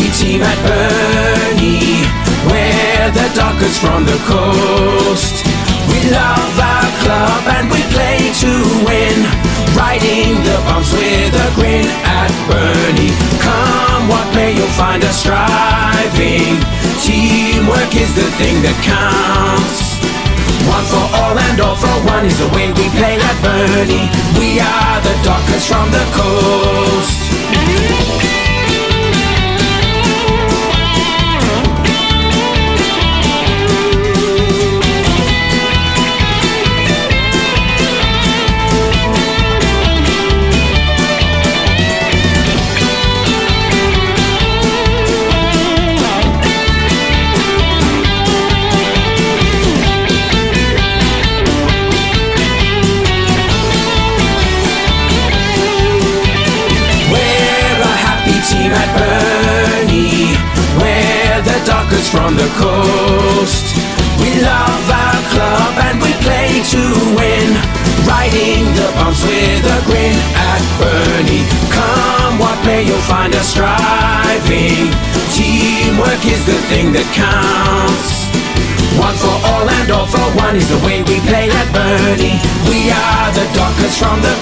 team at Burnie. We're the Dockers from the coast. We love our club and we play to win. Riding the bumps with a grin at Burnie. Come what may, you'll find us striving. Teamwork is the thing that counts. One for all and all for one is the way we play at Burnie. We are the Dockers from the coast. From the coast. We love our club and we play to win. Riding the bumps with a grin at Burnie. Come what may, you'll find us striving. Teamwork is the thing that counts. One for all and all for one is the way we play at Burnie. We are the Dockers from the.